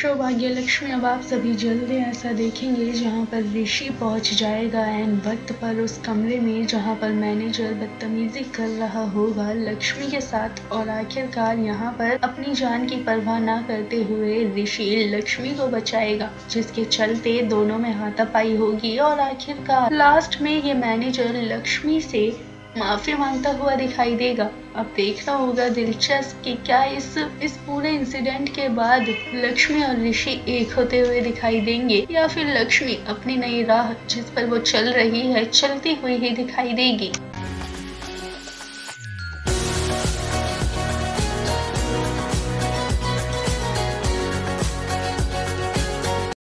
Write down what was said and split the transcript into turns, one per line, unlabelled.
सौभाग्य लक्ष्मी, अब आप सभी जल्द ऐसा देखेंगे जहाँ पर ऋषि पहुँच जाएगा एंड वक्त पर उस कमरे में जहाँ पर मैनेजर बदतमीजी कर रहा होगा। लक्ष्मी के साथ और आखिरकार यहाँ पर अपनी जान की परवाह ना करते हुए ऋषि लक्ष्मी को बचाएगा, जिसके चलते दोनों में हाथापाई होगी और आखिरकार लास्ट में ये मैनेजर लक्ष्मी से माफ़ी माँगता हुआ दिखाई देगा। अब देखना होगा दिलचस्प कि क्या इस इस पूरे इंसिडेंट के बाद लक्ष्मी और ऋषि एक होते हुए दिखाई देंगे, या फिर लक्ष्मी अपनी नई राह जिस पर वो चल रही है, चलती हुई ही दिखाई देगी।